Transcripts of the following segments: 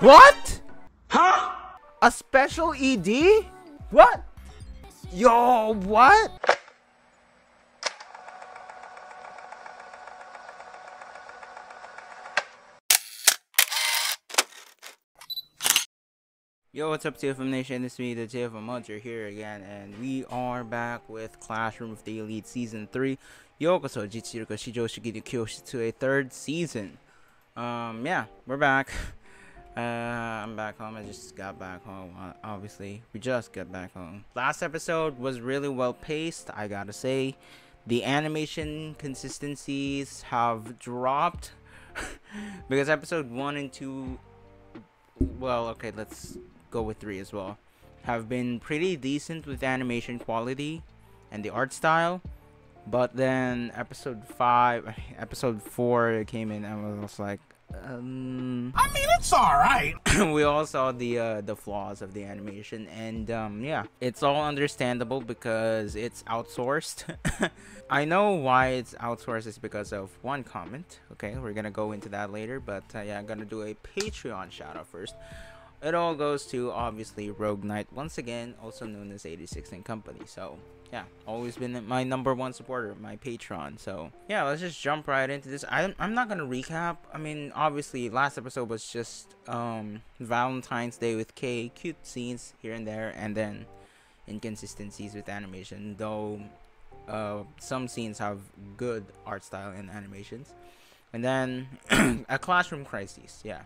What? Huh? A special ED? What? Yo, what? Yo, what's up TFM Nation? It's me, the TFM Hunter here again, and we are back with Classroom of the Elite Season 3. Yo, Yokoso Jichiruka Shijoshi Gidu Kyoshi to a third season. Um, yeah, we're back. Uh, I'm back home. I just got back home. Obviously, we just got back home. Last episode was really well paced. I gotta say, the animation consistencies have dropped because episode one and two. Well, okay, let's go with three as well. Have been pretty decent with animation quality and the art style. But then episode five, episode four came in and was like, um, I mean, it's all right. we all saw the uh, the flaws of the animation, and um, yeah, it's all understandable because it's outsourced. I know why it's outsourced is because of one comment. Okay, we're gonna go into that later, but uh, yeah, I'm gonna do a Patreon shout out first. It all goes to obviously Rogue Knight once again, also known as 86 and Company. So yeah, always been my number one supporter, my patron. So yeah, let's just jump right into this. I, I'm not gonna recap. I mean, obviously, last episode was just um, Valentine's Day with Kei, cute scenes here and there, and then inconsistencies with animation. Though uh, some scenes have good art style and animations, and then a classroom crisis. Yeah,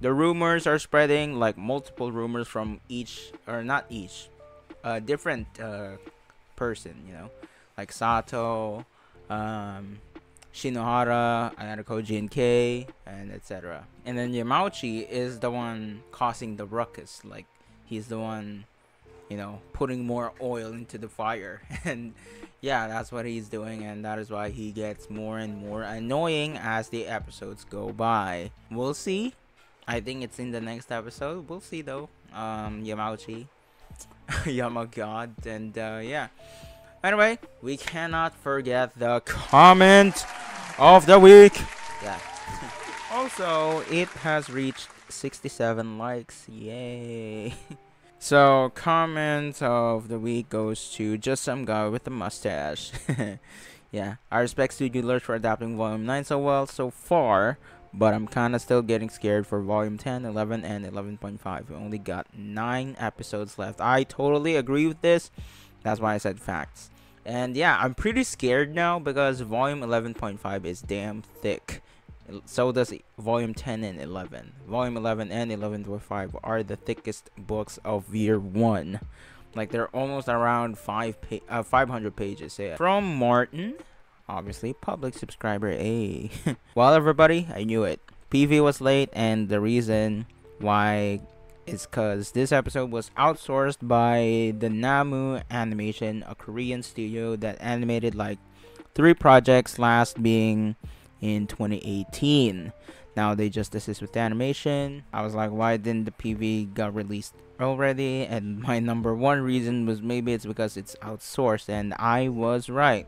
the rumors are spreading like multiple rumors from each or not each, uh, different uh, person, you know, like Sato, um, Shinohara, Ayano and K, and etc. And then Yamauchi is the one causing the ruckus, like he's the one, you know, putting more oil into the fire. and yeah, that's what he's doing, and that is why he gets more and more annoying as the episodes go by. We'll see. I think it's in the next episode. We'll see though. Um, Yamauchi. Yamagod, and uh, yeah. Anyway, we cannot forget the comment of the week. Yeah. also, it has reached 67 likes. Yay. so, comment of the week goes to just some guy with a mustache. yeah. I respect Studio Lerche for adapting Volume 9 so well so far but I'm kind of still getting scared for volume 10, 11, and 11.5. We only got 9 episodes left. I totally agree with this. That's why I said facts. And yeah, I'm pretty scared now because volume 11.5 is damn thick. So does volume 10 and 11. Volume 11 and 11.5 are the thickest books of year 1. Like they're almost around 5 pa uh, 500 pages. Yeah. From Martin obviously public subscriber a well everybody i knew it. Pv was late and the reason why is because this episode was outsourced by the namu animation a korean studio that animated like three projects last being in 2018 now they just assist with the animation. I was like why didn't the pv got released already? And my number one reason was maybe it's because it's outsourced and i was right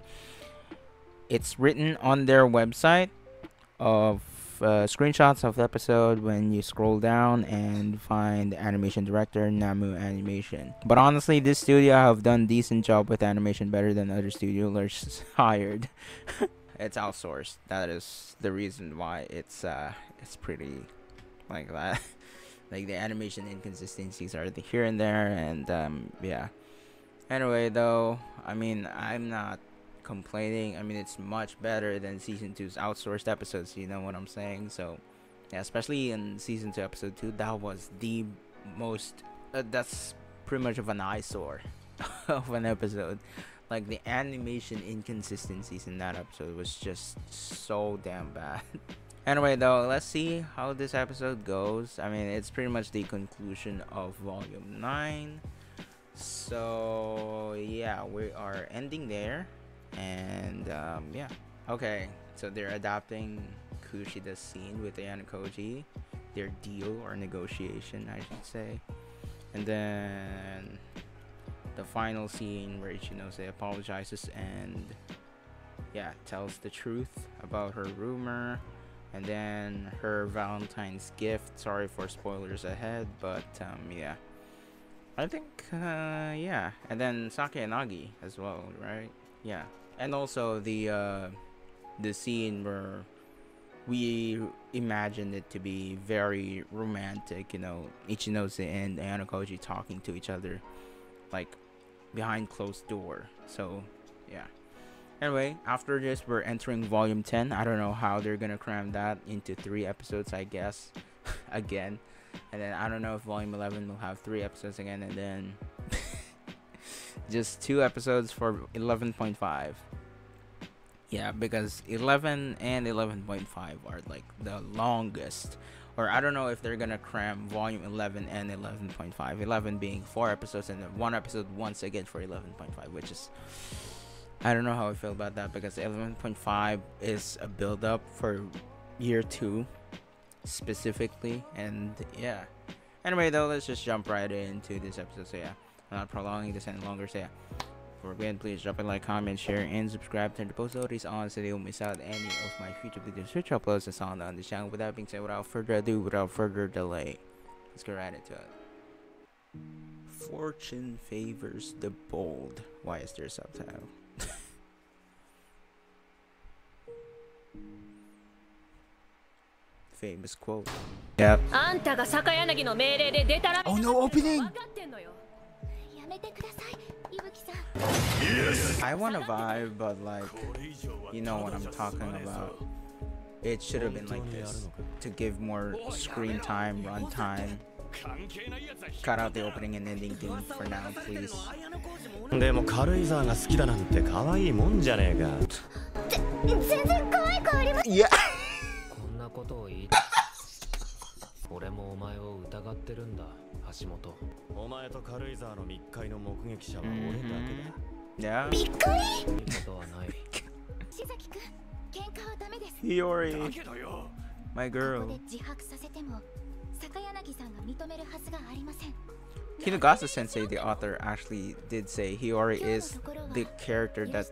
it's written on their website of uh, screenshots of the episode when you scroll down and find the animation director Namu Animation. But honestly, this studio have done decent job with animation better than other studio lurks hired. it's outsourced. That is the reason why it's uh it's pretty like that. like the animation inconsistencies are here and there and um yeah. Anyway, though, I mean, I'm not complaining. I mean, it's much better than season two's outsourced episodes. You know what I'm saying? So, yeah, especially in season two, episode two, that was the most. Uh, that's pretty much of an eyesore of an episode. Like the animation inconsistencies in that episode was just so damn bad. anyway, though, let's see how this episode goes. I mean, it's pretty much the conclusion of volume nine. So yeah, we are ending there and um, yeah okay so they're adapting kushida's scene with Ayanokoji their deal or negotiation i should say and then the final scene where Ichinose apologizes and yeah tells the truth about her rumor And then her Valentine's gift. Sorry for spoilers ahead, but um, yeah. I think, uh, yeah. And then Sakayanagi as well, right? Yeah. And also the uh, the scene where we imagined it to be very romantic, you know, Ichinose and Ayanokoji talking to each other, like behind closed door. So, yeah. Anyway, after this, we're entering volume 10. I don't know how they're gonna cram that into three episodes, I guess. again. And then I don't know if volume 11 will have three episodes again, and then just two episodes for 11.5. Yeah, because 11 and 11.5 are like the longest. Or I don't know if they're gonna cram volume 11 and 11.5. 11 being four episodes, and one episode once again for 11.5, which is I don't know how I feel about that because 11.5 is a build up for year two specifically, and yeah. Anyway, though, let's just jump right into this episode. So yeah, not prolonging this any longer. So yeah, for again, please drop a like, comment, share, and subscribe. Turn the post notifications on so you don't miss out any of my future videos, which uploads a song on the channel. Without being said, without further ado, without further delay, let's get right into it. Fortune favors the bold. Why is there a subtitle? Famous quote. Yep. Oh no, opening! 分かってんのよやめてください伊吹さん I want a vibe, but like, you know what I'm talking about. It should have been like this to give more screen time, run time. Cut out the opening and ending theme for now, please. でも軽井沢が好きだなんて可愛いもんじゃねえか全然可愛くありま Yeah. こんなことを言い俺もお前を疑ってるんだ橋本お前と軽井沢の密会の目撃者は俺だ.けだびっくりいいことはない志崎くん喧嘩はダメです Hiyori, my ここ girl. で自白させても坂柳さんが認めるはずがありません Kinugasa sensei, the author, actually did say Hiyori is the character 許 that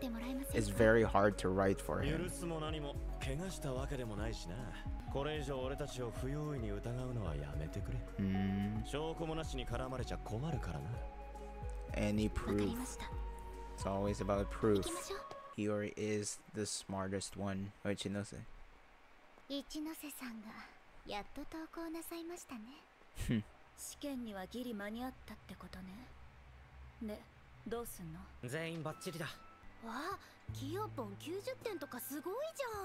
is か very hard to write for 許 him. 怪我したわけでもないしな。これ以上俺たちを不用意に疑うのはやめてくれ。Mm, 証拠もなしに絡まれちゃ困るからな。Any わか proof. りました。It's always about 行 proof. きましょう。Hiyori is the smartest one. Wait, you know say. 一ノ瀬さんがやっと投稿なさいましたね。試験にはギリ間に合ったってことね。でどうすんの？全員バッチリだ わあキヨポン90点とかすごい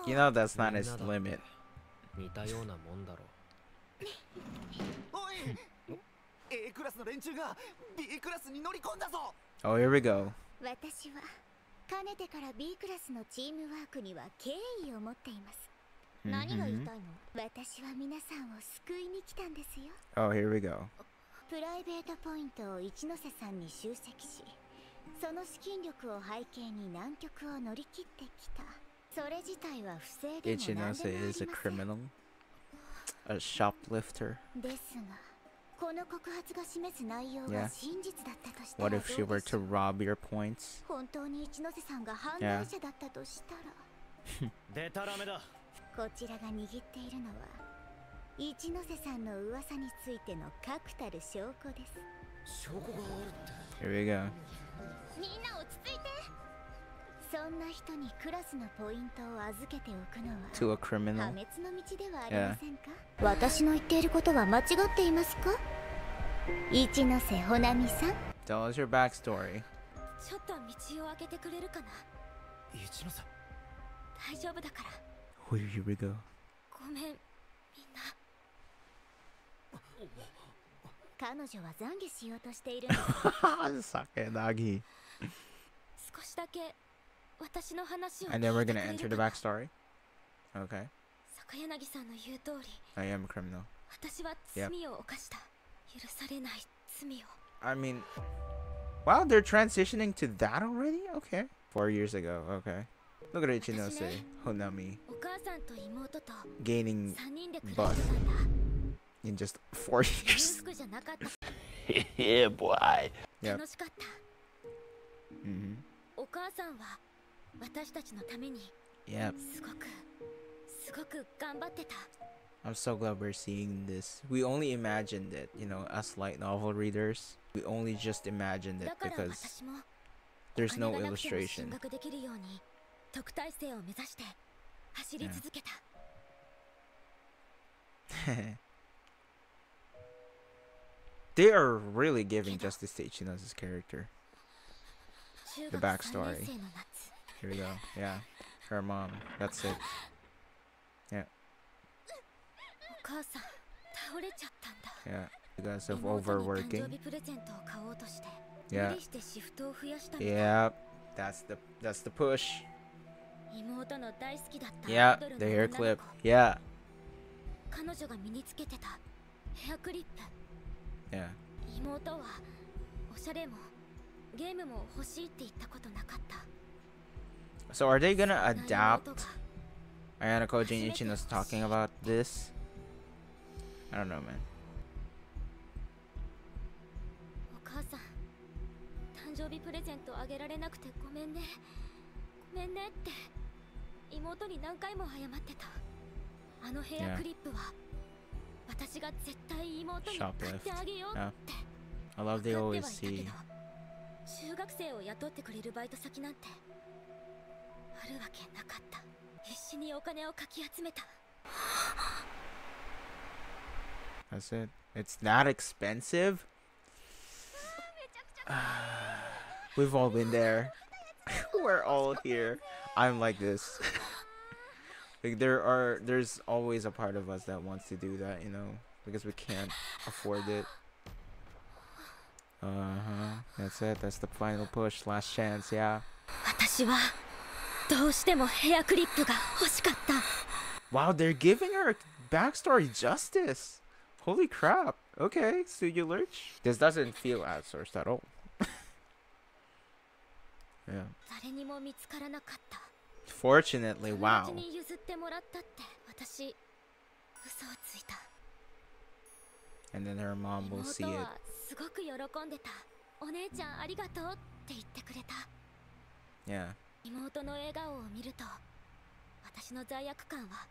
じ You ゃん know that's not his みんなだって limit. 似たようなもんだろおい A クラスの連中が B クラスに乗り込んだぞ Oh, here we go. 私はかねてから B クラスのチームワークには敬意を持っています何が言い Mhm. たいの私は皆さんを救いに来たんですよ Oh, here we go. プライベートポイントを一ノ瀬さんに集積し その資金力を背景に南極を乗り切ってきた。それ自体は不正でも何でもありません a shoplifter? Yeah. What if she were to rob your points? たら？だ。こちらが握っているのは一ノ瀬さんの噂についての確たる証拠です。証拠があるって。Here we go. みんな落ち着いて。そんな人にクラスのポイントを預けておくのは To a 破 criminal. 滅の道ではありませんか、私の言っていることは間違っていますか？一ノ瀬ほなみさん。Tell us your backstory. ちょっと道を開けてくれるかな？一ノ瀬。大丈夫だから。Here we go？ごめんみんな彼女は懺悔しようとしているんです Sakenagi. 少しだけ私の話をる the かな backstory. Okay. 坂柳さんの言う通り I am a criminal. 私は.罪を犯した許されない罪を I mean, wow, they're transitioning to that already? Okay. Four years ago. Okay. Look at Ichinose, Honami, お母さんと妹と gaining 3 in just four years. yeah, boy. Yeah. Mm-hmm. Yeah. I'm so glad we're seeing this. We only imagined it, you know, as light novel readers. We only just imagined it because there's no illustration. Yeah. They are really giving justice to Ichinose's character. The backstory. Here we go. Yeah. Her mom. That's it. Yeah. Yeah. Because of overworking. Yeah. Yeah. That's the that's the push. Yeah, the hair clip. Yeah. Yeah. are they gonna adapt Ayanokoji and talking about this? I don't know, man. お母さん、誕生日プレゼントあげられなくてごめんね。ごめんねって妹に何回も謝ってた。あのヘアクリップは。Yeah. が絶対妹に買ってあげよう Yeah. って I love they 分 always see ど中学生を雇ってくれるバイト先なんてあるわけなかった必死にお金をかき集めた That's it. It's that expensive? We've all been there. We're all here. I'm like this. Like there are there's always a part of us that wants to do that, you know, because we can't afford it. Uh-huh. That's it. That's the final push, last chance, yeah. wow they're giving her backstory justice. Holy crap. Okay, Studio Lerche. This doesn't feel outsourced at all. yeah. Fortunately, 友 wow. 達に譲ってもらったって私嘘をついた And then her mom will see 妹 it. はすごく喜んでたお姉ちゃんありがとうって言ってくれた Yeah. 妹の笑顔を見ると私の罪悪感は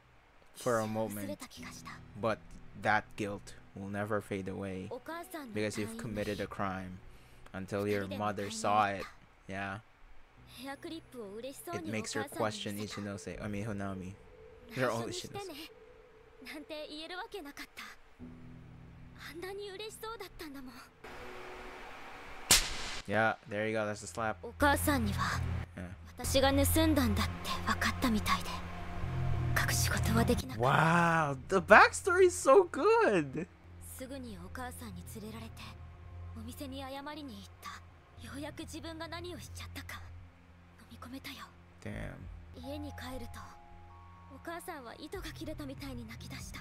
For a 一瞬薄 moment. れた気がした But that guilt will never fade away お母さんの because you've 退院の committed 日 a crime until your mother saw it. Yeah. It makes her question Ichinose, I mean Honami. They're all Ichinose. there you go, that's a slap. お母さんには、私が盗んだんだって分かったみたいで、隠し事はできなかった。Wow, the backstory is so good! すぐにお母さんに連れられて、お店に謝りに行った。ようやく自分が何をしちゃったか。込めたよ Damn. 家に帰るとお母さんは糸が切れたみたいに泣き出した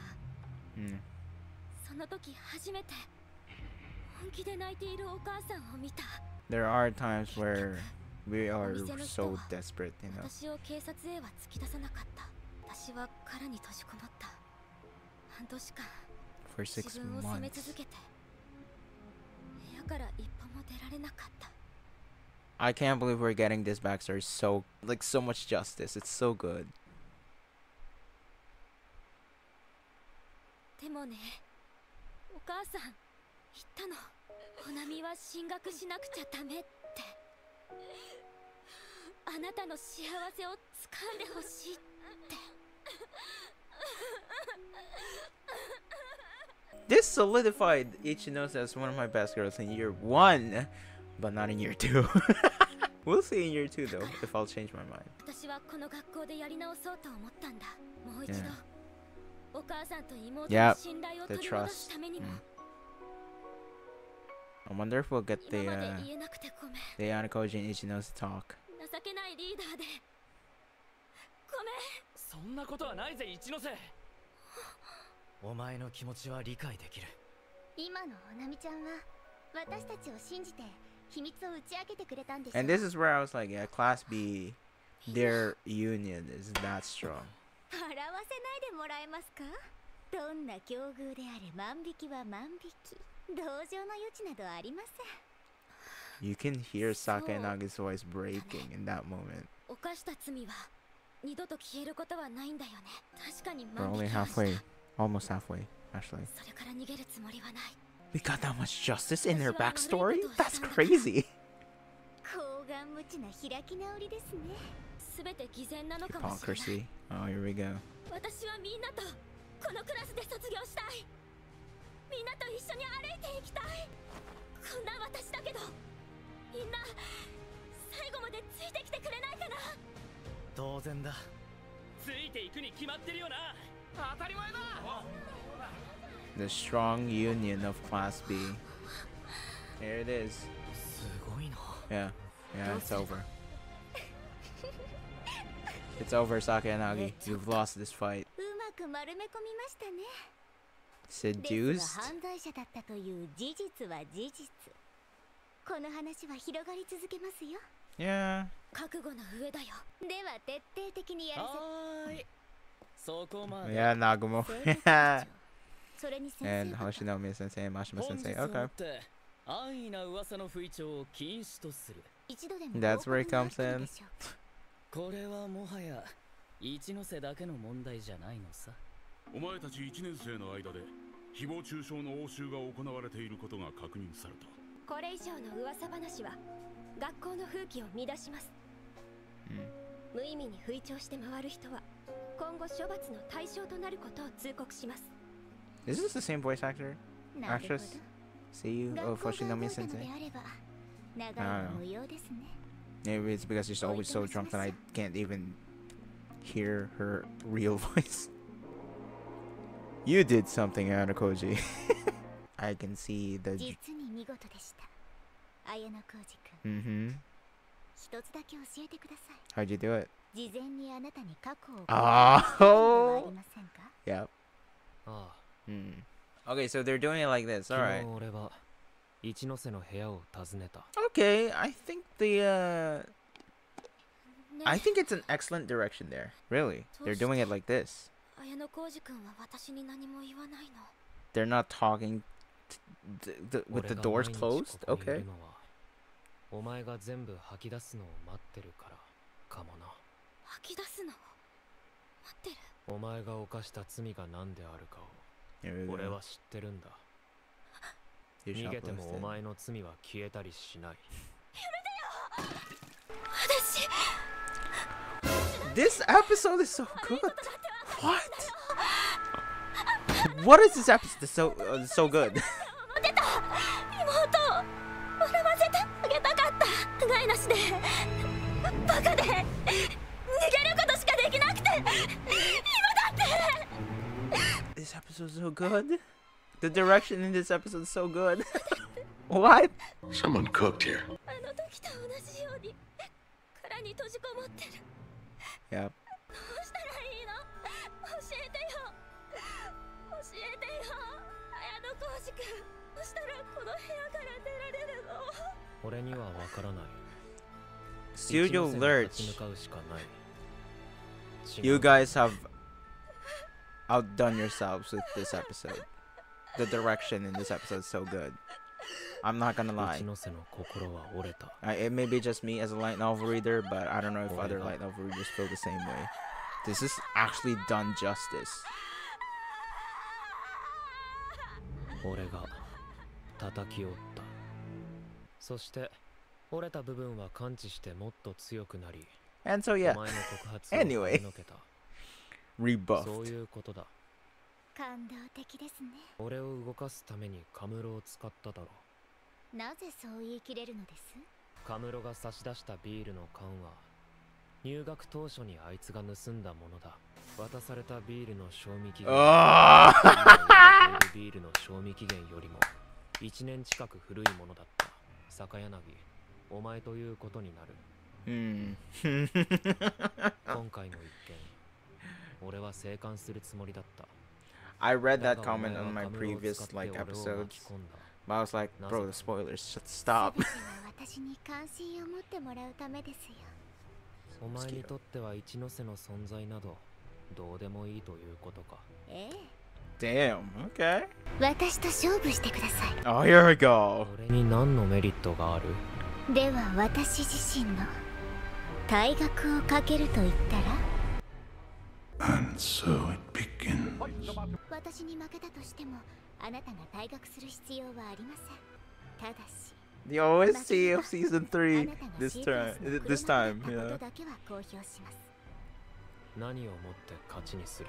Mm. その時初めて本気で泣いているお母さんを見た There are times where we are so desperate, you know. 私を警察へは突き出さなかった私は殻に閉じこもった半年間 For 自 six 分を責め months. 続けて部屋から一歩も出られなかった I can't believe we're getting this backstory so like so much justice. It's so good. でもねお母さん言ったのほなみは進学しなくちゃダメってあなたの幸せを掴んでほしいって This solidified Ichinos as one of my best girls in year one, but not in year two. we'll see in year two though if I'll change my mind. Yeah. Yep, the trust. Mm. mm. I wonder if we'll get the uh, the Yanakoji and Ichinose talk. And this is where I was like, yeah, Class B, their union is not strong. You can hear Sakayanagi's voice breaking in that moment. We're only halfway, almost halfway, actually. We got that much justice in their backstory? That's crazy. 高顔無知な開き直りですね全て偽善なのかもしれない Hypocrisy. Oh, here we go. 私はみんなとこのクラスで卒業したい.みんなと一緒に歩いていきたい.こんな私だけどみんな最後までついてきてくれないかな?当然だついていくに決まってるよな当たり前だ The strong union of Class B. Here it is. Yeah, yeah, it's over. It's over, Sakayanagi. You've lost this fight. Seduced? この話は広がり続けますよ。いや。覚悟の上だよ。では徹底的にやる。はい。そこまで。いや、ナグモ。and 生方 Hoshinomi sensei and Mashima. をも Okay. って安易な噂の吹聴を禁止とする。一度でも That's where 報 it 告があ comes in. これはもはや一ノ瀬だけの問題じゃないのさ。お前たち1年生の間で誹謗中傷の応酬が行われていることが確認された。これ以上の噂話は学校の風紀を乱します、無意味に吹聴して回る人は今後処罰の対象となることを通告します Is this the same voice actor? Actress? See you? Oh, Fushinami sensei. I don't know. Maybe it's because she's always so drunk that I can't even hear her real voice. You did something, Anakoji. I can see the... Mm-hmm. How'd you do it? Oh! Yep. Hmm. Okay, so they're doing it like this. All right. Okay, I think the uh I think it's an excellent direction there. Really? They're doing it like this. They're not talking with the doors closed? Okay. 俺は知ってるんだ逃げてもお前の罪は消えたりしない This episode is so good. What? What is this episode so uh, so good? episode so good. The direction in this episode is so good. what? Someone cooked here. Yep. Studio alert. You guys have outdone yourselves with this episode. The direction in this episode is so good. I'm not gonna lie. 一ノ瀬の心は折れた I, it may be just me as a light novel reader, but I don't know if other light novel readers feel the same way. This is actually done justice. 俺が叩き折ったそして折れた部分は感知してもっと強くなり And so お yeah, 前の告発を Anyway 跳ねのけたそう rebuffed. いうことだ。感動的ですね。俺を動かすためにカムロを使っただろなぜそう言い切れるのです？カムロが差し出したビールの缶は入学当初にあいつが盗んだものだ。渡されたビールの賞味期限 Oh! ビールの賞味期限よりも1年近く古いものだった。坂柳お前ということになる。Hmm. 今回の一件 I read だ that がお前 comment は on my カムロを previous 使って like 俺を巻 episodes, き込んだ but I was like, bro, the spoilers. Should stop. 全ては私に関心を持ってもらうためですよお前にとっては一ノ瀬の存在などどうでもいいということかええ Damn. Okay. 私と勝負してくださ Oh, here we go. 俺に何のメリットがあるいでは私自身の退学をかけると言ったら And so it begins. 私に負けたとしてもあなたが退学する必要はありませんただし The OST of season あ 3 なたが this C クラス time の this 車 time に乗った yeah ことだけは公表します何をもって勝ちにする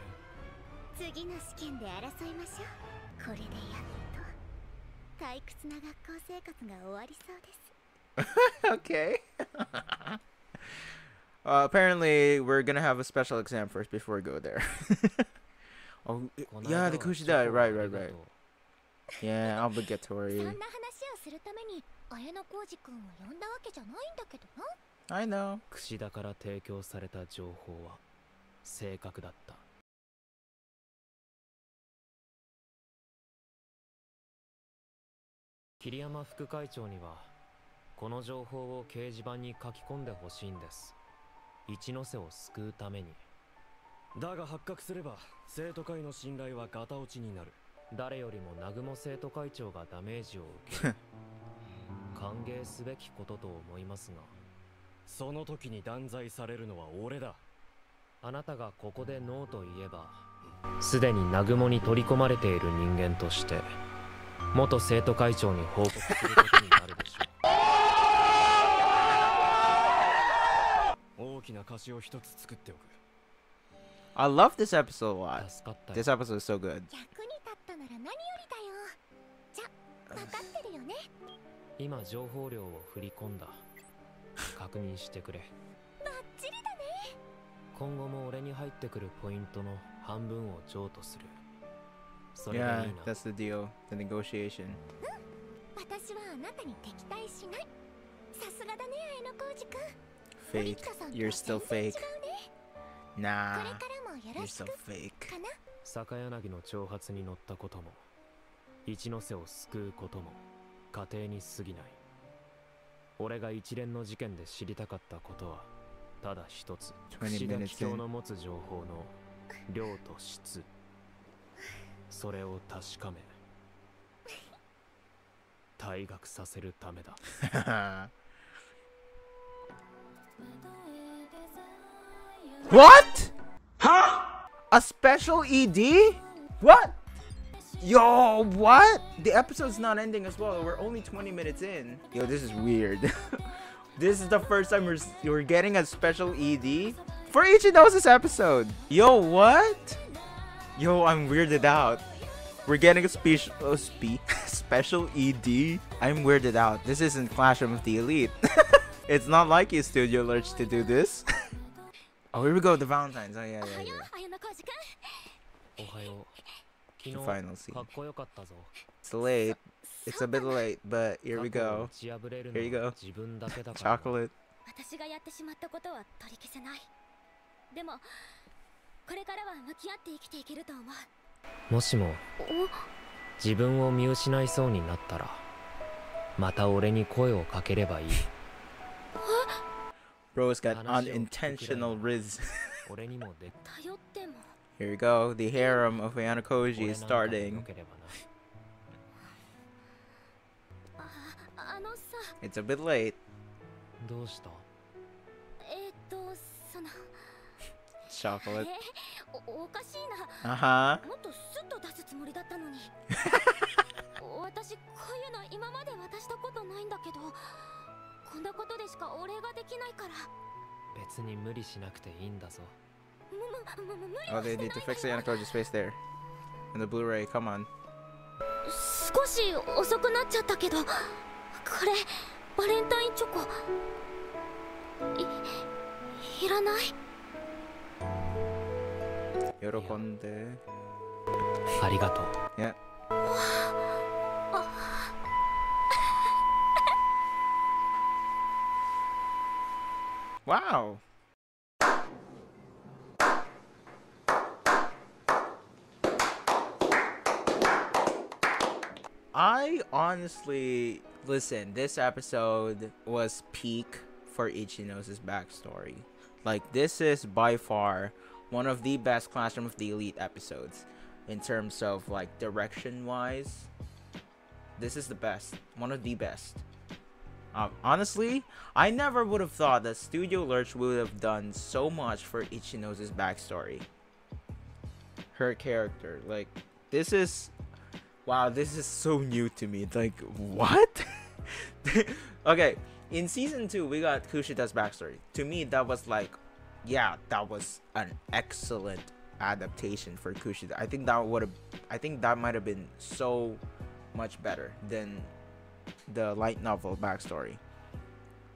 次の試験で争いましょうこれでやっと退屈な学校生活が終わりそうです okay. Uh, apparently, we're gonna have a special exam first before we go there. oh, yeah, 間 the は Kushida. Right, right, が right. Yeah, そ obligatory. んな話をするために綾野浩二君を呼んだわけじゃないんだけどな I know. 櫛田から提供された情報は正確だった桐山副会長にはこの情報を掲示板に書き込んでほしいんです一ノ瀬を救うために。だが発覚すれば生徒会の信頼はガタ落ちになる。誰よりも南雲生徒会長がダメージを受ける 歓迎すべきことと思いますが。その時に断罪されるのは俺だ。あなたがここでノーと言えばすでに南雲に取り込まれている人間として元生徒会長に報告することになるでしょ大きな歌詞を一つ作っておく I love this episode a lot. This episode is so good. 役に立ったなら何よりだよじゃ分かってるよね今情報量を振り込んだ確認してくれバッチリだね今後も俺に入ってくるポイントの半分を譲渡するそれが Yeah, いいな that's the deal. The negotiation. 私はあなたに敵対しないさすがだね綾野浩二君 Fake. 北さんと You're は still fake. Nah. これからもよ You're so く fake. 坂柳の挑発に乗ったことも一ノ瀬を救うことも家庭に過ぎない俺が一連の事件で知りたかったことはただ一つ20櫛田梗 in. の持つ情報の量と質それを確かめ退学させるためだ what? Huh? A special ED? What? Yo, what? The episode's not ending as well. We're only 20 minutes in. Yo, this is weird. this is the first time we're, we're getting a special ED for Ichinose episode. Yo, what? Yo, I'm weirded out. We're getting a special spe- special ED. I'm weirded out. This isn't Clash of the Elite. it's not like you, Studio Lurch, to do this. oh, here we go. The Valentines. Oh yeah, お yeah, yeah. う綾野浩二君おはよう The 昨 final 日 scene. かっこよかったぞ It's late. It's a bit late, but here we go. Here you go. Chocolate. 私がやってしまったことは取り消せないでもこれからは向き合って生きていけると思うもしも自分を見失いそうになったらまた俺に声をかければいい Bro's got unintentional riz. Here we go. The harem of Ayanokoji is starting. it's a bit late. Shuffle. Uh huh. こんなことでしかお礼ができないから別に無理しなくていいんだぞ Oh, は they need to わ fix the Ayano Koji space there. And the Blu-ray. Come on. 少し遅くなっちゃったけどこれバレンタインチョコいいらない？Yorokonde. ありがとう Yeah. Wow. I honestly listen. This episode was peak for Ichinose backstory. Like this is by far one of the best Classroom of the Elite episodes in terms of like direction wise. This is the best, one of the best. Um, honestly, I never would have thought that Studio Lerche would have done so much for Ichinose's backstory. her character. Like this is wow, this is so new to me. Like what? okay, in season two we got Kushida's backstory. To me that was like yeah, that was an excellent adaptation for Kushida. I think that would have I think that might have been so much better than the light novel backstory.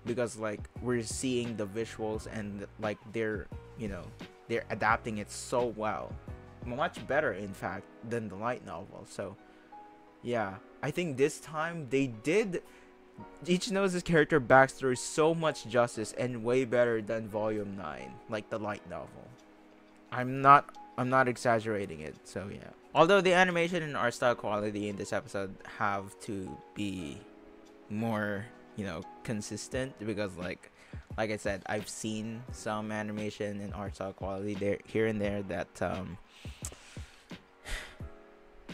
Because like we're seeing the visuals and like they're you know they're adapting it so well. Much better in fact than the light novel. So yeah. I think this time they did Ichinose's character backstory so much justice and way better than volume 9 like the light novel. I'm not i'm not exaggerating it so yeah. Although the animation and art style quality in this episode have to be more you know consistent because like like I said, I've seen some animation and art style quality there here and there that um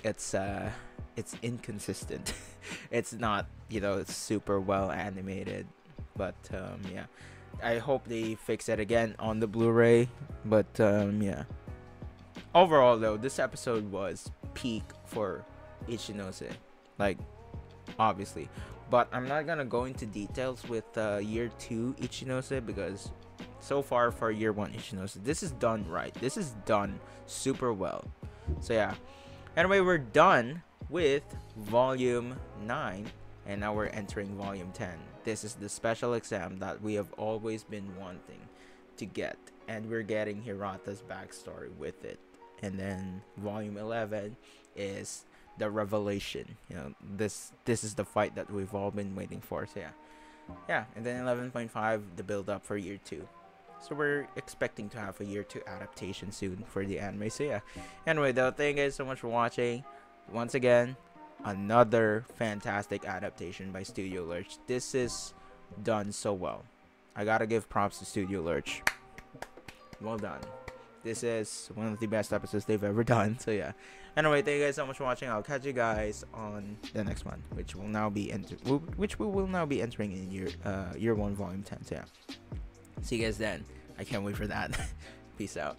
it's uh it's inconsistent. it's not, you know, super well animated. But um yeah. I hope they fix it again on the Blu-ray. But um yeah. Overall though, this episode was peak for Ichinose. Like obviously but I'm not gonna go into details with uh, year two Ichinose because so far for year one Ichinose, this is done right. This is done super well. So yeah. Anyway, we're done with volume nine, and now we're entering volume ten. This is the special exam that we have always been wanting to get, and we're getting Hirata's backstory with it. And then volume eleven is the revelation. You know, this this is the fight that we've all been waiting for. So yeah, yeah. And then 11.5, the build up for year two. So we're expecting to have a year two adaptation soon for the anime. So yeah. Anyway, though, thank you guys so much for watching. Once again, another fantastic adaptation by Studio Lerche. This is done so well. I gotta give props to Studio Lerche. Well done. This is one of the best episodes they've ever done. So yeah. Anyway, thank you guys so much for watching. I'll catch you guys on the next one, which will now be enter which we will now be entering in year uh year one volume ten. So yeah. See you guys then. I can't wait for that. Peace out.